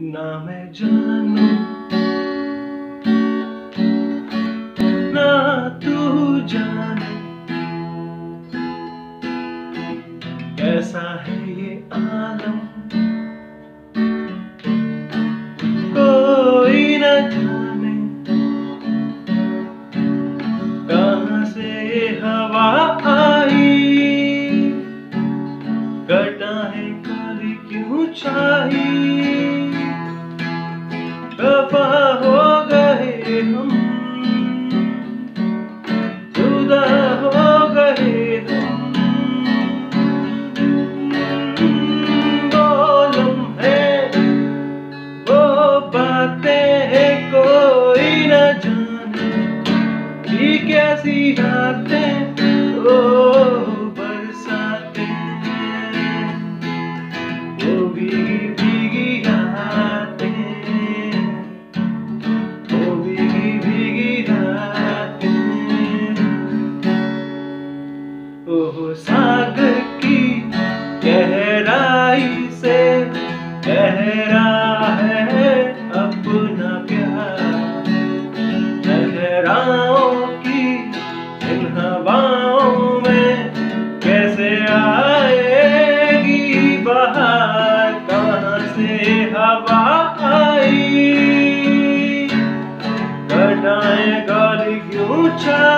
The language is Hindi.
ना मैं जानू। ना तू जाने। कैसा है ये आलम? कोई न जाने। कहाँ से हवा आई? घटाएँ काली क्यों छाई कि रातें ओ बरसातें। वो भीगी भीगी रातें, वो भीगी भीगी रातें। ओह सागर की गहराई से गहरा है आई